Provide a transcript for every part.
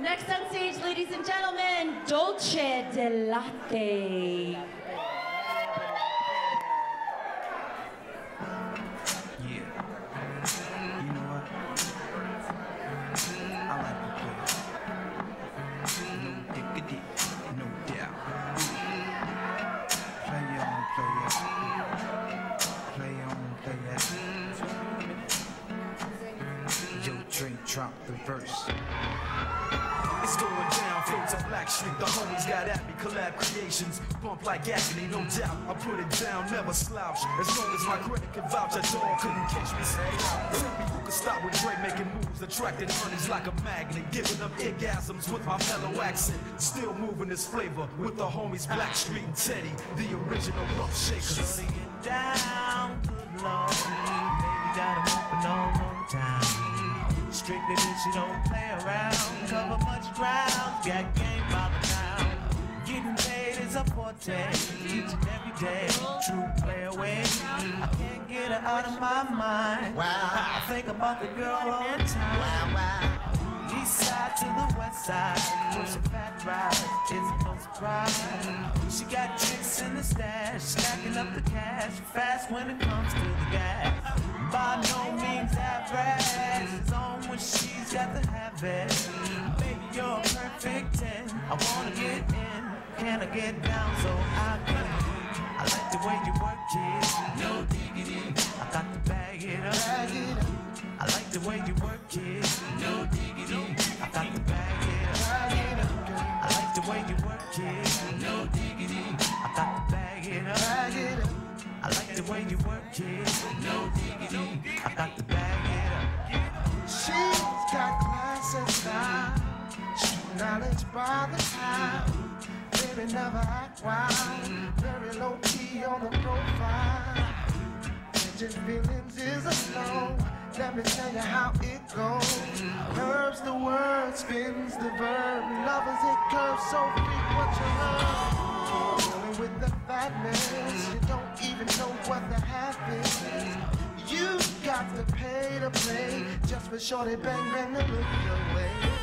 Next on stage, ladies and gentlemen, Dolce de Latte. Drop the verse. It's going down, floats on Black Street. The homies got at me, collab creations. Bump like agony, no doubt. I put it down, never slouch. As long as my credit can vouch, a dog couldn't catch me. Tell me who could stop with Dre making moves, attracting earnings like a magnet, giving them orgasms with my mellow accent. Still moving this flavor with the homies Black Street and Teddy, the original rough shakers. Shutting it down, Bitch, you don't play around. Cover much ground, got game by the town. Getting paid is a forte, each and every day. True play away. I can't get her out of my mind. Wow. I think about the girl all the time. Wow, wow. East side to the west side, push a fat ride, it's no surprise. She got tricks in the stash, stacking up the cash, fast when it comes to the gas. It. Baby, you're perfect 10, I wanna get in, can I get down so I can? I like the way you work it, no diggity, I got to bag it up. I like the way you work it, no diggity, I got to bag it up. I like the way you work it, no diggity, I got to bag it up. I like the way you work it, no diggity, I got to bag it street by the time. Baby never act wild, very low key on the profile. Catching feelings is a flow. Let me tell you how it goes. Curves the word, spins the verb. Lovers it curves so frequent you heard. Dealing with the fatness, you don't even know what the half is. You got to pay to play just for shorty bang bang to look your way.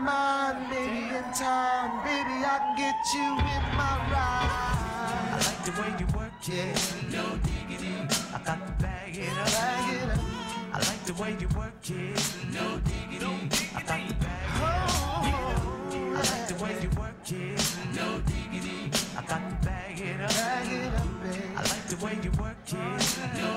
Mind, maybe in time, baby I can get you in my ride. I like the way you work it, no diggity, I got to bag it up. Bag it up. I like the way you work it, no diggity, I got to bag it up. Oh, I like the way you work it, no diggity, I got to bag it up. bag it up, baby. I like the way you work it, no